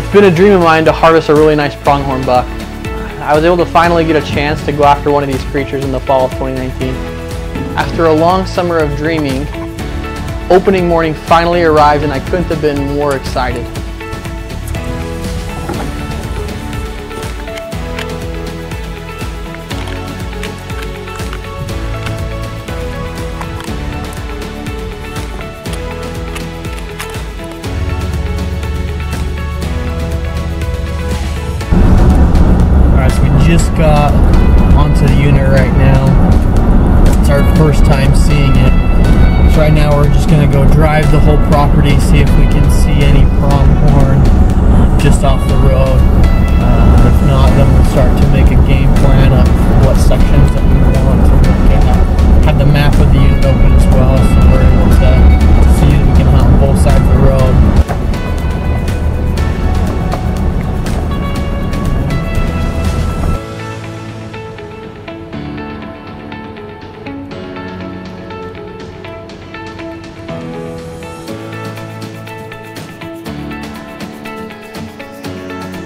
It's been a dream of mine to harvest a really nice pronghorn buck. I was able to finally get a chance to go after one of these creatures in the fall of 2019. After a long summer of dreaming, opening morning finally arrived and I couldn't have been more excited. Just got onto the unit right now. It's our first time seeing it. So right now we're just gonna go drive the whole property, see if we can see any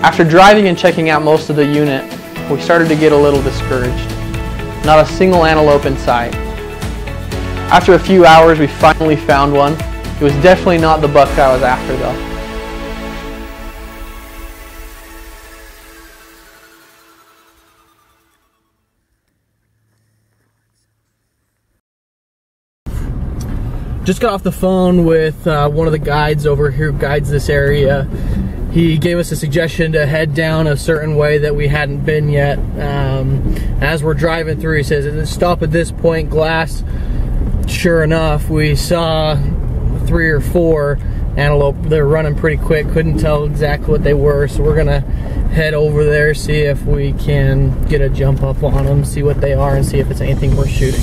After driving and checking out most of the unit, we started to get a little discouraged. Not a single antelope in sight. After a few hours, we finally found one. It was definitely not the buck I was after though. Just got off the phone with uh, one of the guides over here who guides this area he gave us a suggestion to head down a certain way that we hadn't been yet. Um, as we're driving through, he says, stop at this point, glass. Sure enough, we saw three or four antelope. They're running pretty quick, couldn't tell exactly what they were, so we're gonna head over there, see if we can get a jump up on them, see what they are, and see if it's anything worth shooting.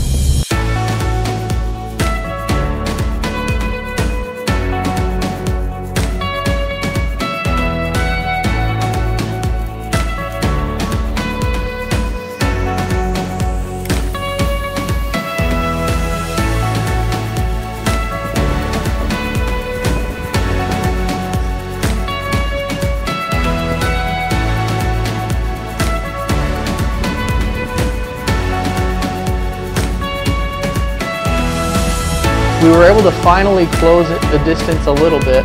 We were able to finally close the distance a little bit,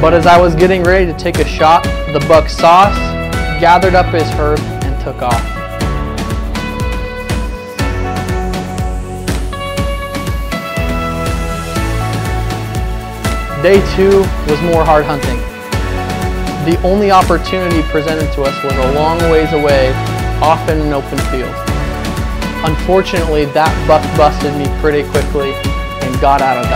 but as I was getting ready to take a shot, the buck saw gathered up his herd, and took off. Day two was more hard hunting. The only opportunity presented to us was a long ways away, off in an open field. Unfortunately, that buck busted me pretty quickly got out of.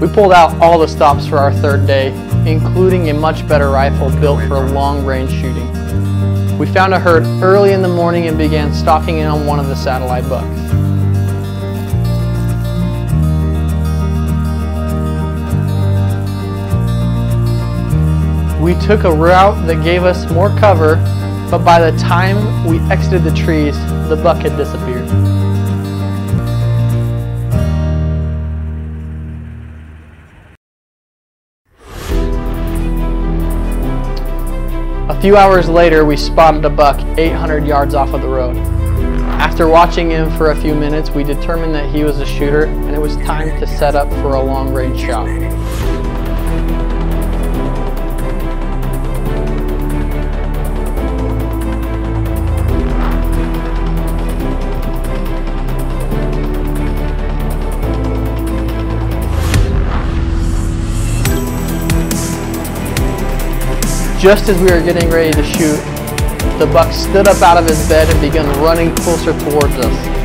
We pulled out all the stops for our third day, including a much better rifle built for long-range shooting. We found a herd early in the morning and began stalking in on one of the satellite bucks. Took a route that gave us more cover, but by the time we exited the trees, the buck had disappeared. A few hours later, we spotted a buck 800 yards off of the road. After watching him for a few minutes, we determined that he was a shooter and it was time to set up for a long-range shot. Just as we were getting ready to shoot, the buck stood up out of his bed and began running closer towards us.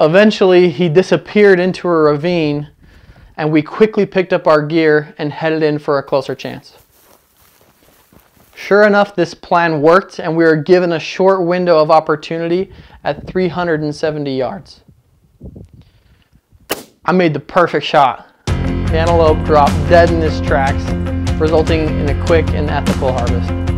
Eventually, he disappeared into a ravine, and we quickly picked up our gear and headed in for a closer chance. Sure enough, this plan worked, and we were given a short window of opportunity at 370 yards. I made the perfect shot. The antelope dropped dead in his tracks, resulting in a quick and ethical harvest.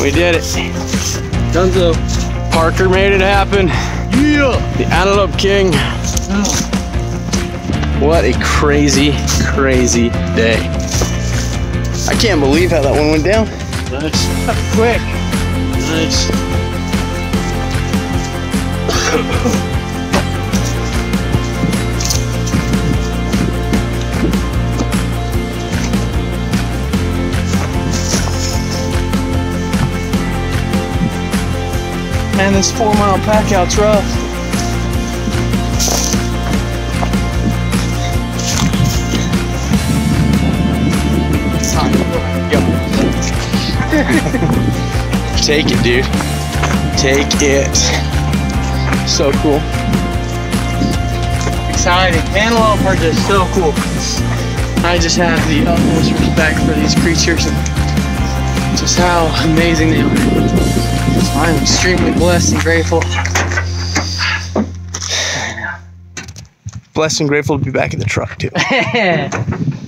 We did it. Dunzo. Parker made it happen. Yeah! The Antelope King. What a crazy, crazy day. I can't believe how that one went down. Nice. Quick. Nice. Man, this four mile pack out's rough. Take it, dude. Take it. So cool. Exciting. Antelope are just so cool. I just have the utmost respect for these creatures and just how amazing they are. So I'm extremely blessed and grateful. Blessed and grateful to be back in the truck, too.